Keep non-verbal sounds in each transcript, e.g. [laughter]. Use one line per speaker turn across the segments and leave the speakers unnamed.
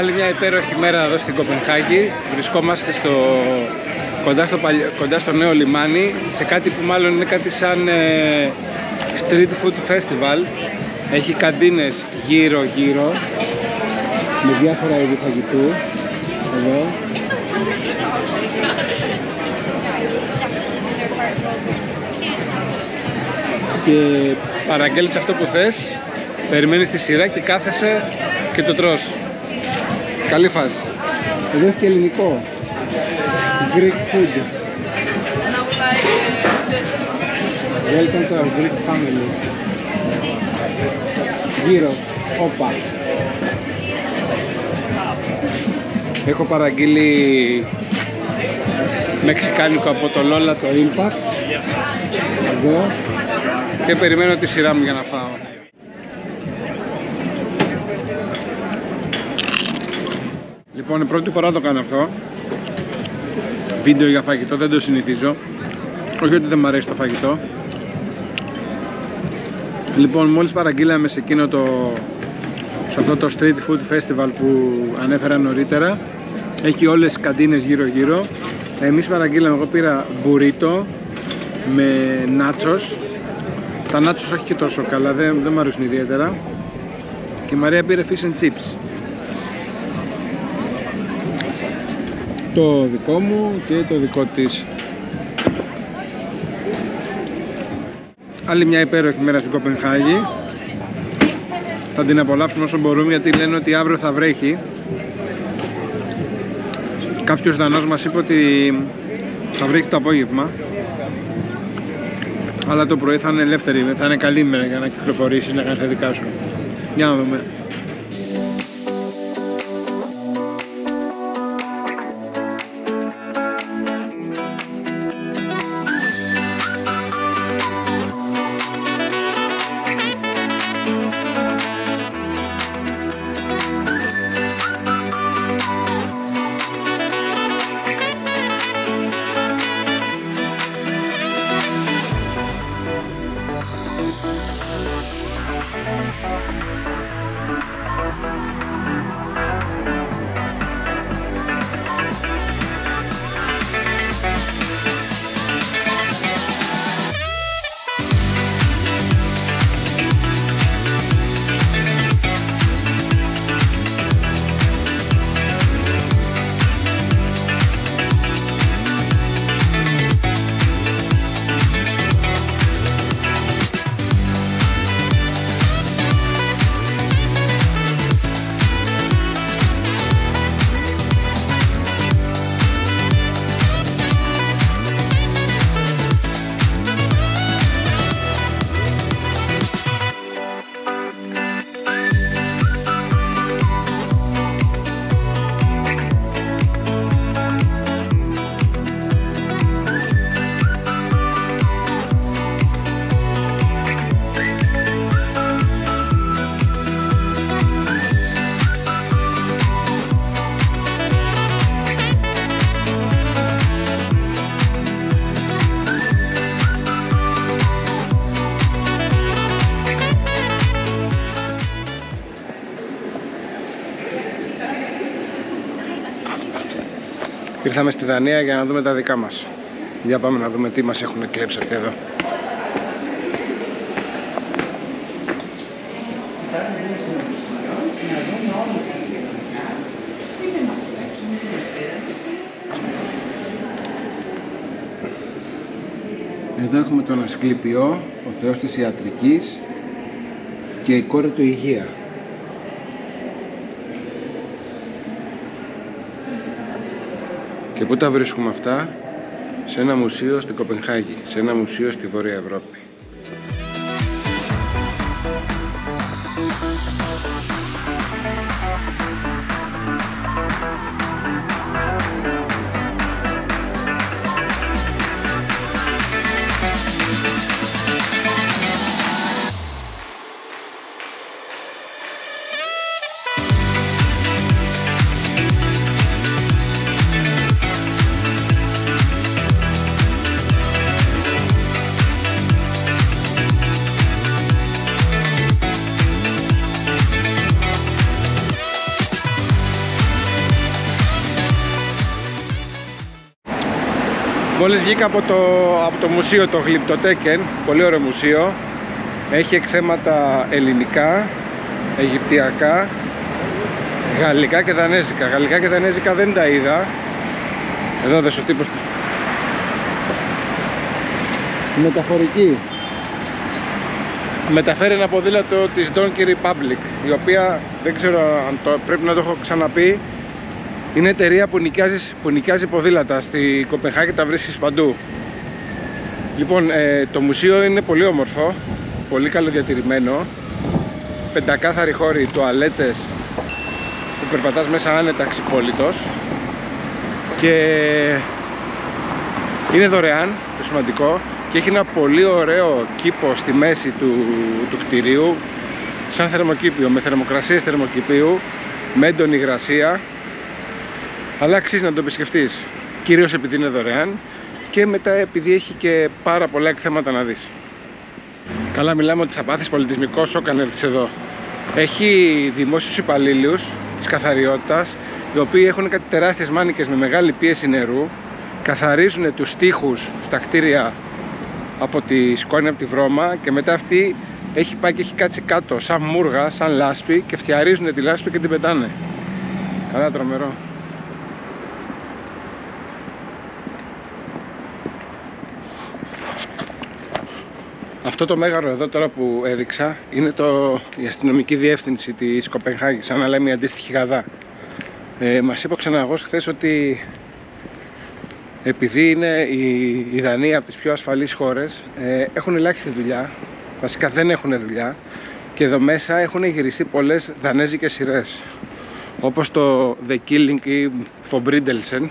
Άλλη μια υπέροχη μέρα εδώ στην Κοπενχάγη. Βρισκόμαστε στο, κοντά, στο, κοντά στο νέο λιμάνι, σε κάτι που μάλλον είναι κάτι σαν ε, street food festival. Έχει καντίνες γύρω γύρω με διάφορα είδη φαγητού. Εδώ. Και παραγγέλνεις αυτό που θες, περιμένεις τη σειρά και κάθεσαι και το τρως. Καλή φάση. Εδώ έχει και ελληνικό. Greek food. Welcome to our Greek family. Γύρω. Όπα. Έχω παραγγείλει μεξικάνικο από το Lola το Impact. Εδώ. Και περιμένω τη σειρά μου για να φάω. Λοιπόν, πρώτη φορά το κάνω αυτό. Βίντεο για φαγητό, δεν το συνηθίζω. Όχι ότι δεν μου αρέσει το φαγητό. Λοιπόν, μόλις παραγγείλαμε σε εκείνο το... σε αυτό το street food festival που ανέφερα νωρίτερα. Έχει όλες τις καντίνες γύρω γύρω. Εμείς παραγγείλαμε, εγώ πήρα μπουρίτο με νάτσος. Τα νάτσος όχι και τόσο καλά, δεν, δεν μου αρέσουν ιδιαίτερα. Και η Μαρία πήρε fish and chips. Το δικό μου και το δικό της. Άλλη μια υπέροχη μέρα στην Κοπενχάγη. Θα την απολαύσουμε όσο μπορούμε γιατί λένε ότι αύριο θα βρέχει. Κάποιος δανός μας είπε ότι θα βρέχει το απόγευμα. Αλλά το πρωί θα είναι ελεύθερη, θα είναι καλή μέρα για να κυκλοφορήσεις να κάνεις τα δικά σου. Για να δούμε Ήρθαμε στη Δανία για να δούμε τα δικά μας. Για πάμε να δούμε τι μας έχουν κλέψει αυτοί εδώ. Εδώ έχουμε τον Ασκληπιό, ο Θεός της Ιατρικής και η κόρη του Υγεία. Και πού τα βρίσκουμε αυτά; Σε ένα μουσείο στην Κοπενχάγη, σε ένα μουσείο στη Βόρεια Ευρώπη. Μόλις βγήκα από το, από το μουσείο το Γλυπτοτέκεν, πολύ ωραίο μουσείο έχει εκθέματα ελληνικά, αιγυπτιακά, γαλλικά και δανέζικα. Γαλλικά και δανέζικα δεν τα είδα. Εδώ δες ο τύπος Μεταφορική. Μεταφέρει ένα ποδήλατο της Donkey Republic, η οποία δεν ξέρω αν το, πρέπει να το έχω ξαναπεί, είναι εταιρεία που νοικιάζεις, που νοικιάζει ποδήλατα. Στη Κοπεχάγη τα βρίσκεις παντού. Λοιπόν, ε, το μουσείο είναι πολύ όμορφο, πολύ καλοδιατηρημένο. Πεντακάθαροι χώροι, τουαλέτες που περπατάς μέσα άνετα ξυπόλυτος και είναι δωρεάν, το σημαντικό και έχει ένα πολύ ωραίο κήπο στη μέση του, του κτηρίου σαν θερμοκήπιο, με θερμοκρασίες θερμοκηπίου με έντονη υγρασία αλλά αξίζει να το επισκεφτείς κυρίως επειδή είναι δωρεάν και μετά επειδή έχει και πάρα πολλά εκθέματα να δεις καλά μιλάμε ότι θα πάθεις πολιτισμικό σοκ αν έρθεις εδώ έχει δημόσιους υπαλλήλους της καθαριότητας οι οποίοι έχουν κάτι τεράστιες μάνικες με μεγάλη πίεση νερού καθαρίζουν τους τοίχους στα κτίρια από τη σκόνη από τη βρώμα και μετά αυτή έχει πάει και έχει κάτσει κάτω σαν μούργα, σαν λάσπη και φτιαρίζουν τη λάσπη και την πετάνε. Καλά τρομερό. Αυτό το μέγαρο εδώ τώρα που έδειξα είναι το, η αστυνομική διεύθυνση της Κοπενχάγης, σαν να λέμε η αντίστοιχη γαδά. Ε, μας είπε ο ξεναγός χθες ότι επειδή είναι η, η Δανία από τις πιο ασφαλείς χώρες ε, έχουν ελάχιστη δουλειά βασικά δεν έχουν δουλειά και εδώ μέσα έχουν γυριστεί πολλές δανέζικες σειρές όπως το The Killing ή Forbrindelsen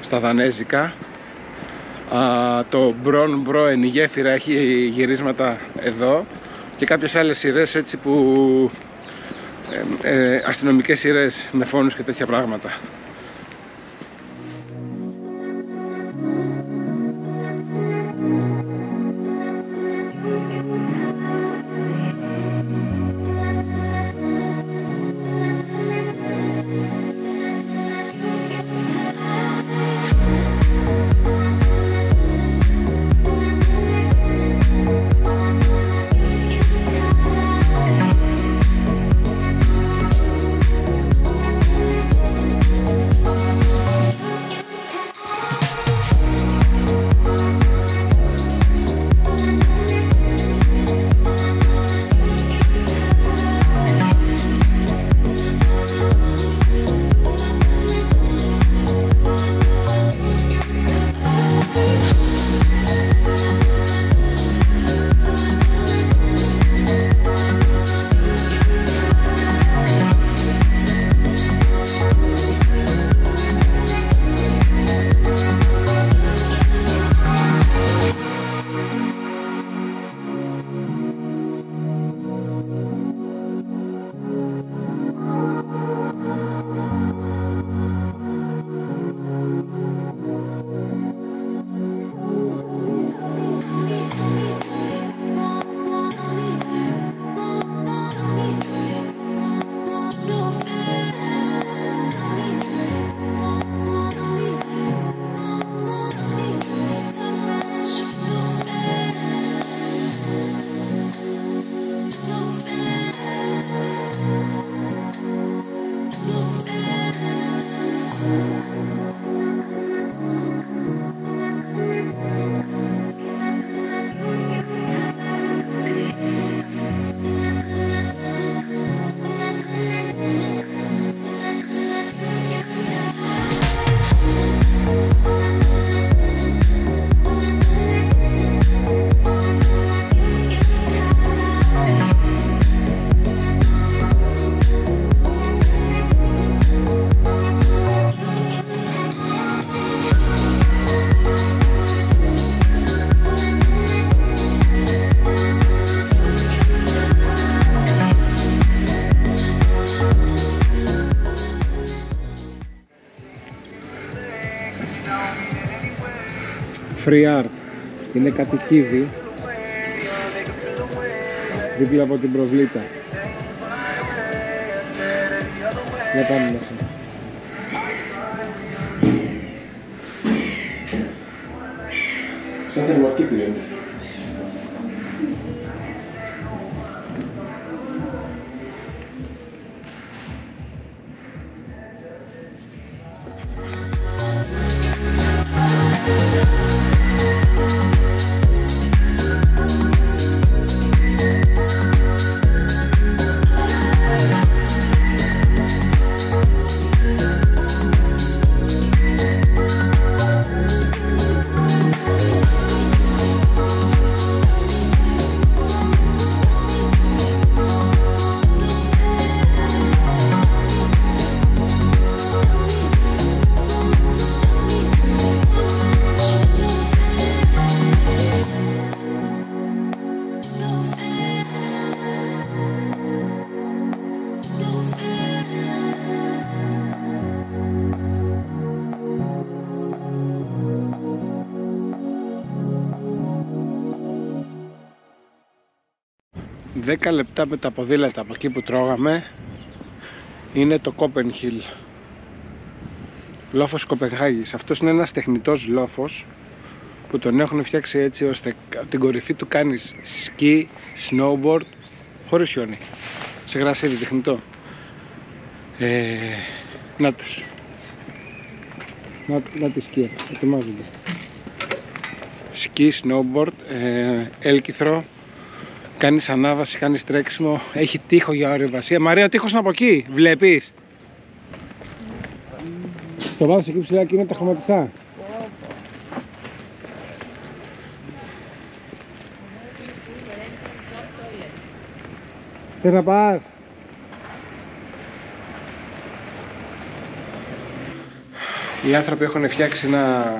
στα δανέζικα α, το Bron Broen η γέφυρα έχει γυρίσματα εδώ και κάποιες άλλες σειρές έτσι που ε, ε, αστυνομικές σειρές με φόνους και τέτοια πράγματα Free Art. Είναι κατοικίδι δίπλα από την προβλήτα. Για πάμε μέσα Σαν θερμοκήπιο είναι. Δέκα λεπτά με τα ποδήλατα από εκεί που τρώγαμε είναι το Κόπενχιλ λόφος Κοπενχάγης. Αυτός είναι ένας τεχνητός λόφος που τον έχουν φτιάξει έτσι ώστε από την κορυφή του κάνεις σκι, snowboard χωρίς χιόνι. Σε γρασίδι τεχνητό. Ε, να τους. Να, να τη σκι, ετοιμάζονται. Σκι, snowboard, ε, έλκυθρο κάνεις ανάβαση, κάνεις τρέξιμο, έχει τείχο για ορειβασία. Μαρία, ο τείχος είναι από εκεί, βλέπεις; Στο βάθος εκεί ψηλά και είναι τα χρωματιστά. Θες να πας; Οι άνθρωποι έχουν φτιάξει ένα...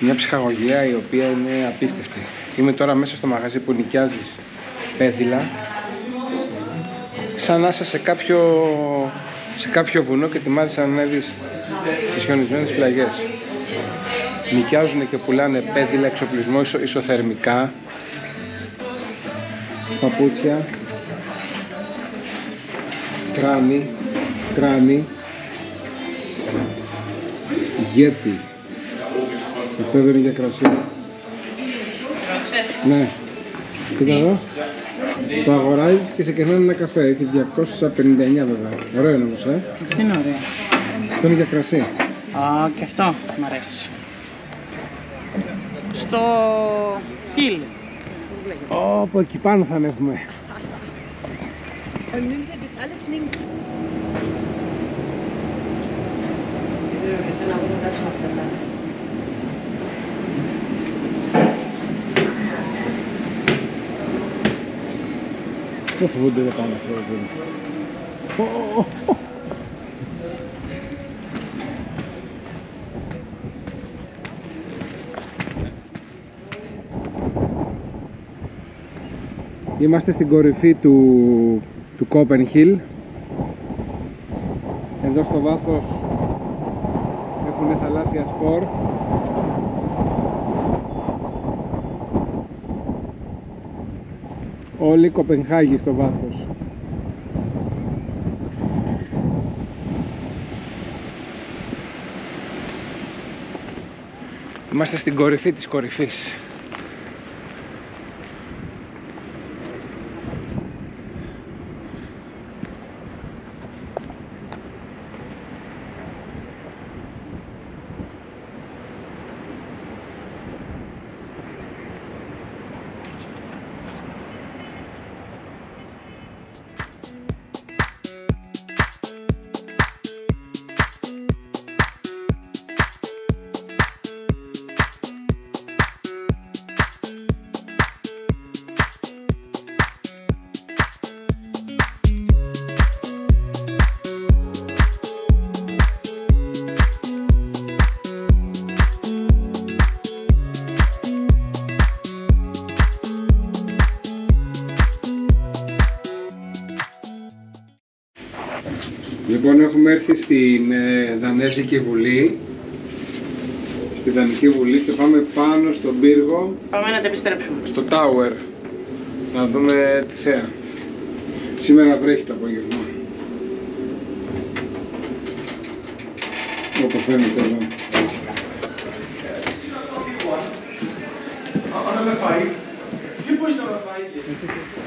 μια ψυχαγωγία η οποία είναι απίστευτη. Είμαι τώρα μέσα στο μαγαζί που νοικιάζεις πέδιλα σαν να είσαι σε κάποιο, σε κάποιο βουνό και ετοιμάζεσαι να ανέβεις στις χιονισμένες πλαγιές. Νοικιάζουν και πουλάνε πέδιλα, εξοπλισμό ισο, ισοθερμικά, παπούτσια, κράνη, κράνη, γέτι. Αυτό δεν είναι για κρασί. Ναι. Κοίτα εδώ. Το αγοράζεις και σε κερνάνε ένα καφέ. Έχει 259 βέβαια. Ωραίο είναι όμως, ε.
Αυτό είναι ωραίο.
Αυτό είναι για κρασί.
Α, και αυτό μ' αρέσει. Στο χιλ.
Ω, εκεί πάνω θα ανέβουμε.
Und nimmst jetzt alles links.
Δεν φοβούνται δεν πάνε αυτό. δεν. Ω, ω, ω. Είμαστε στην κορυφή του, του Κόπεν Hill. Εδώ στο βάθος έχουν θαλάσσια σπορ. Όλη η Κοπενχάγη στο βάθος. Είμαστε στην κορυφή της κορυφής. Στην ε, Δανέζικη Βουλή, στη Δανική Βουλή και πάμε πάνω στον πύργο,
Πάμε να τα επιστρέψουμε.
στο Tower, να δούμε τη θέα. Σήμερα βρέχει το απόγευμα. Όπως φαίνεται εδώ. να με φάει. Τι μπορείς να με φάει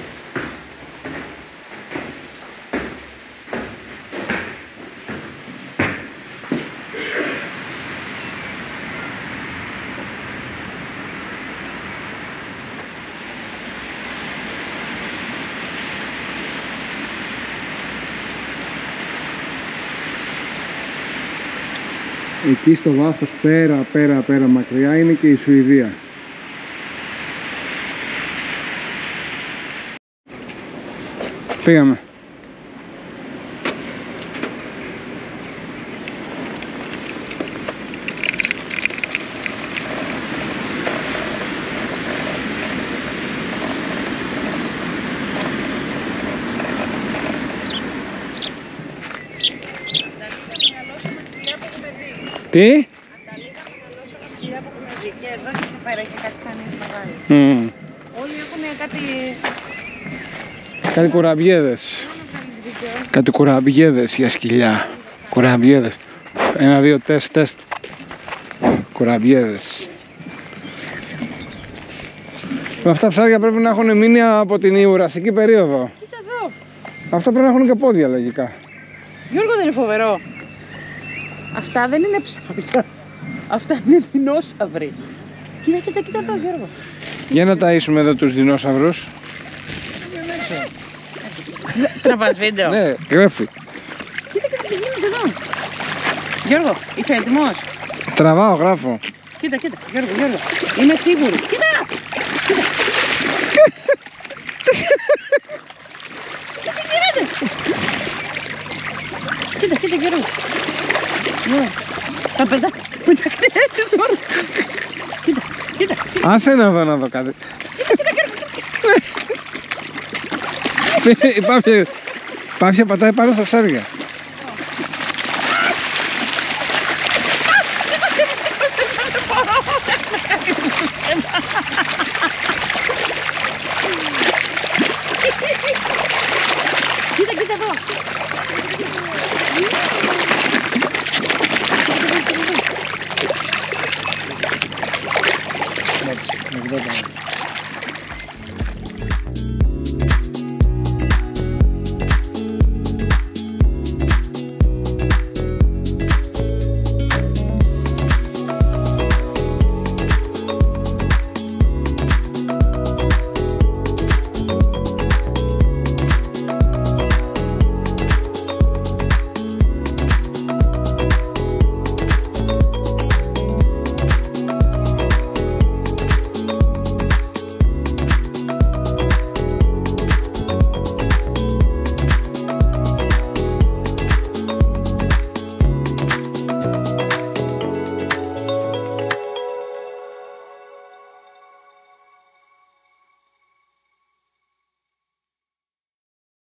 Εκεί στο βάθος πέρα πέρα πέρα μακριά είναι και η Σουηδία. Φύγαμε. Τι;
Και εδώ και εκεί πέρα και κάτι κάνει μεγάλο.
Μμμ.
Όλοι έχουν κάτι.
Κάτι κουραμπιέδες. Κάτι κουραμπιέδες για σκυλιά. Κουραμπιέδες. Ένα, δύο, τεστ, τεστ. Κουραμπιέδες. Αυτά ψάρια πρέπει να έχουν μείνει από την Ιουρασική περίοδο.
Κοίτα εδώ.
Αυτά πρέπει να έχουν και πόδια λογικά.
Γιώργο δεν είναι φοβερό. Αυτά δεν είναι ψάρια. Αυτά είναι δεινόσαυροι. Κοίτα, κοίτα, κοίτα εδώ, Γιώργο.
Για να ταΐσουμε εδώ τους δεινόσαυρους.
Τραβάς βίντεο.
Ναι, γράφει.
Κοίτα, κοίτα, τι γίνεται εδώ. Γιώργο, είσαι έτοιμος;
Τραβάω, γράφω.
Κοίτα, κοίτα, Γιώργο, Γιώργο. Είμαι σίγουρη. Κοίτα! Κοίτα! [laughs] Κοίτα τι γίνεται! Κοίτα, κοίτα, Γιώργο. Ναι. Τα παιδά πεταχτεί έτσι τώρα. Κοίτα, κοίτα, κοίτα.
Άσε να δω να δω κάτι. Η Πάφια, Πάφια πατάει πάνω στα ψάρια.